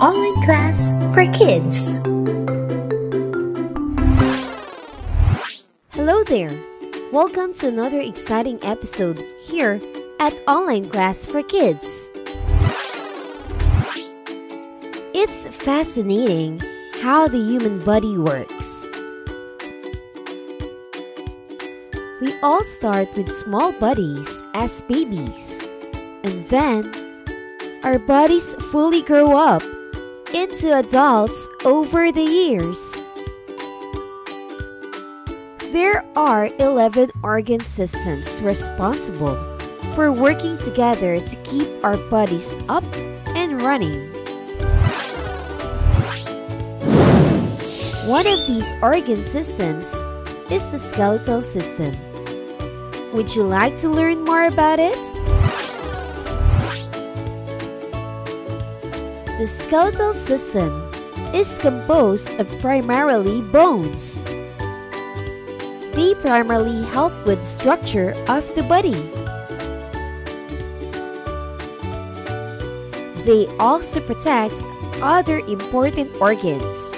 online class for kids. Hello there! Welcome to another exciting episode here at Online Class for Kids. It's fascinating how the human body works. We all start with small bodies as babies, and then our bodies fully grow up into adults over the years. There are 11 organ systems responsible for working together to keep our bodies up and running. One of these organ systems is the skeletal system. Would you like to learn more about it? The skeletal system is composed of primarily bones. They primarily help with structure of the body. They also protect other important organs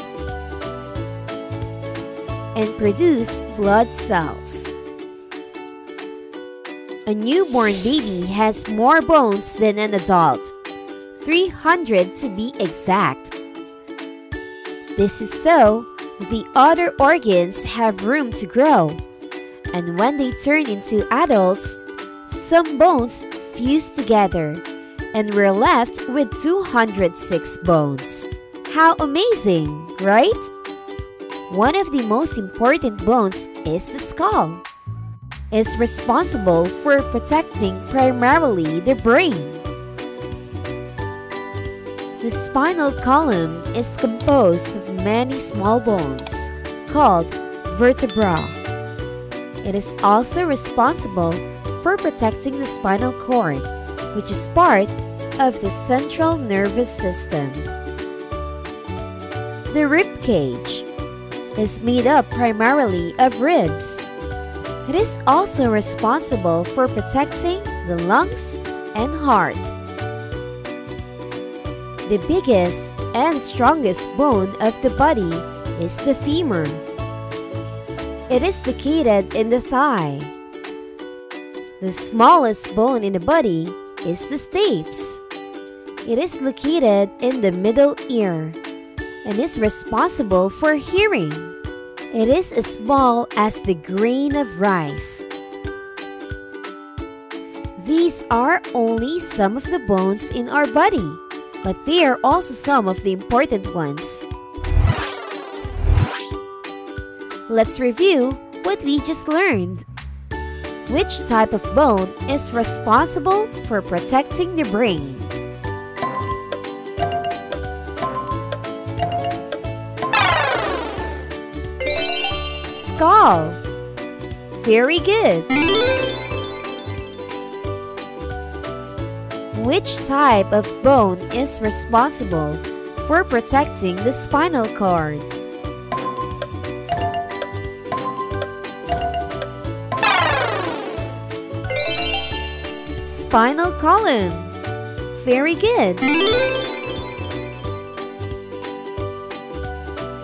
and produce blood cells. A newborn baby has more bones than an adult, 300 to be exact. This is so the other organs have room to grow, and when they turn into adults, some bones fuse together, and we're left with 206 bones. How amazing, right? One of the most important bones is the skull. It's responsible for protecting primarily the brain. The spinal column is composed of many small bones called vertebra. It is also responsible for protecting the spinal cord, which is part of the central nervous system. The rib cage is made up primarily of ribs. It is also responsible for protecting the lungs and heart. The biggest and strongest bone of the body is the femur. It is located in the thigh. The smallest bone in the body is the stapes. It is located in the middle ear and is responsible for hearing. It is as small as the grain of rice. These are only some of the bones in our body, but they are also some of the important ones. Let's review what we just learned. Which type of bone is responsible for protecting the brain? skull. Very good. Which type of bone is responsible for protecting the spinal cord? Spinal column. Very good.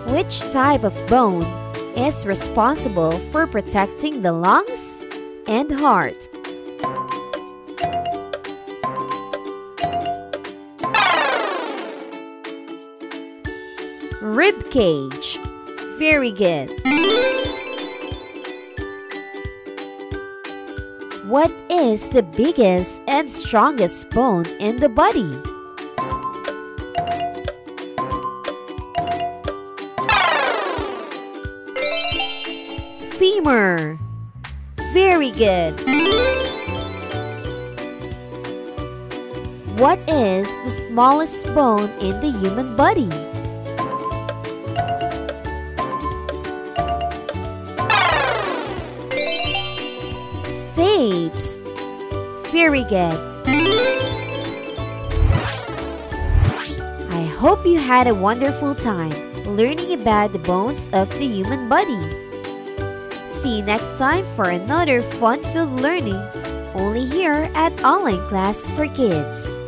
Which type of bone is responsible for protecting the lungs and heart. Rib cage. Very good. What is the biggest and strongest bone in the body? femur. Very good. What is the smallest bone in the human body? Very good. I hope you had a wonderful time learning about the bones of the human body. See you next time for another fun-filled learning only here at Online Class for Kids.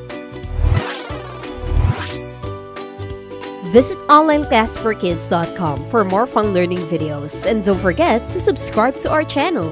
Visit onlineclassforkids.com for more fun learning videos and don't forget to subscribe to our channel.